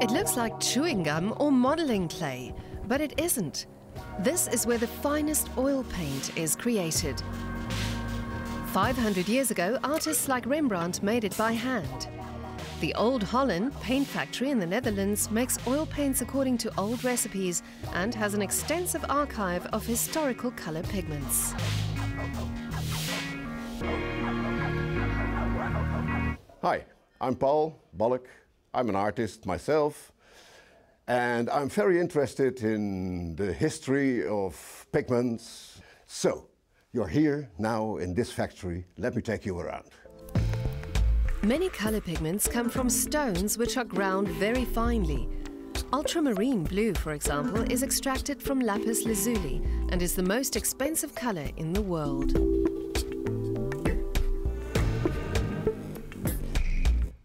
It looks like chewing gum or modeling clay, but it isn't. This is where the finest oil paint is created. 500 years ago, artists like Rembrandt made it by hand. The Old Holland paint factory in the Netherlands makes oil paints according to old recipes and has an extensive archive of historical color pigments. Hi, I'm Paul Balk. I'm an artist myself and I'm very interested in the history of pigments. So, you're here now in this factory. Let me take you around. Many color pigments come from stones which are ground very finely. Ultramarine blue, for example, is extracted from lapis lazuli and is the most expensive color in the world.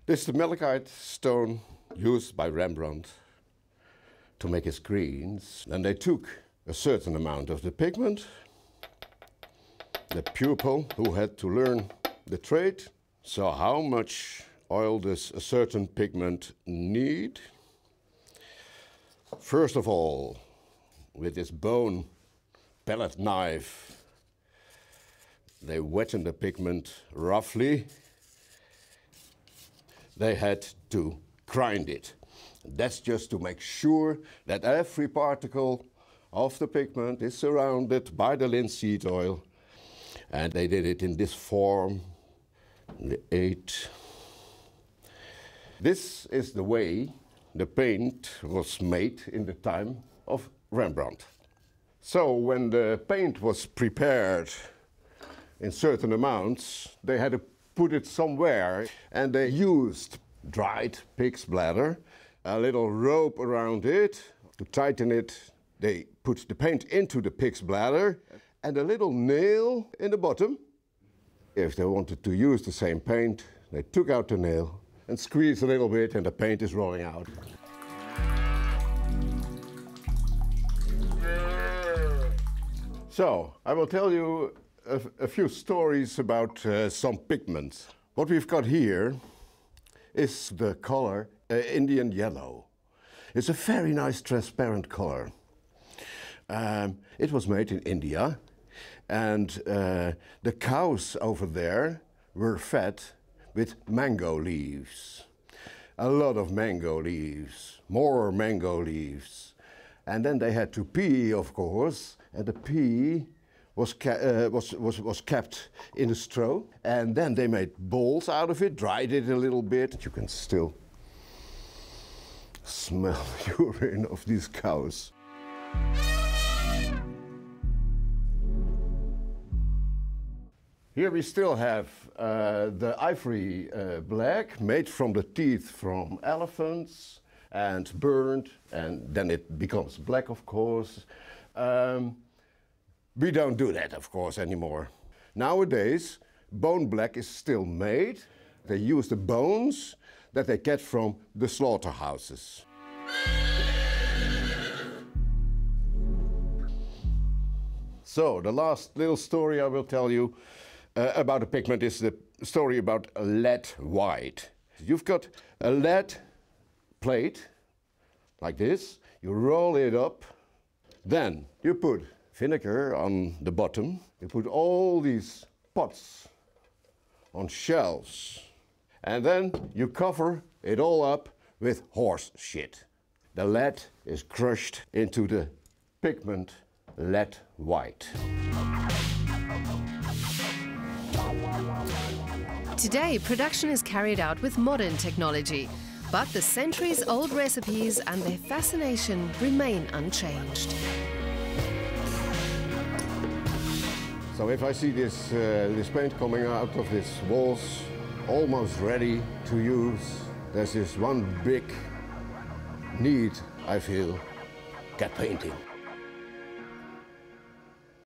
This is the malachite stone used by Rembrandt to make his greens. And they took a certain amount of the pigment. The pupil who had to learn the trade so how much oil does a certain pigment need? First of all, with this bone palette knife, they wetten the pigment roughly. They had to grind it. That's just to make sure that every particle of the pigment is surrounded by the linseed oil. And they did it in this form the eight. This is the way the paint was made in the time of Rembrandt. So when the paint was prepared in certain amounts, they had to put it somewhere and they used dried pig's bladder, a little rope around it to tighten it. They put the paint into the pig's bladder and a little nail in the bottom if they wanted to use the same paint, they took out the nail and squeezed a little bit and the paint is rolling out. So, I will tell you a, a few stories about uh, some pigments. What we've got here is the color uh, Indian yellow. It's a very nice transparent color. Um, it was made in India and uh, the cows over there were fed with mango leaves. A lot of mango leaves, more mango leaves. And then they had to pee, of course, and the pee was, uh, was, was, was kept in a straw. And then they made balls out of it, dried it a little bit. You can still smell the urine of these cows. Here we still have uh, the ivory uh, black made from the teeth from elephants and burned and then it becomes black of course. Um, we don't do that of course anymore. Nowadays bone black is still made. They use the bones that they get from the slaughterhouses. So the last little story I will tell you uh, about a pigment is the story about lead white. You've got a lead plate like this, you roll it up, then you put vinegar on the bottom, you put all these pots on shelves, and then you cover it all up with horse shit. The lead is crushed into the pigment lead white. Today, production is carried out with modern technology, but the centuries-old recipes and their fascination remain unchanged. So if I see this, uh, this paint coming out of these walls, almost ready to use, there's this one big need, I feel, get painting.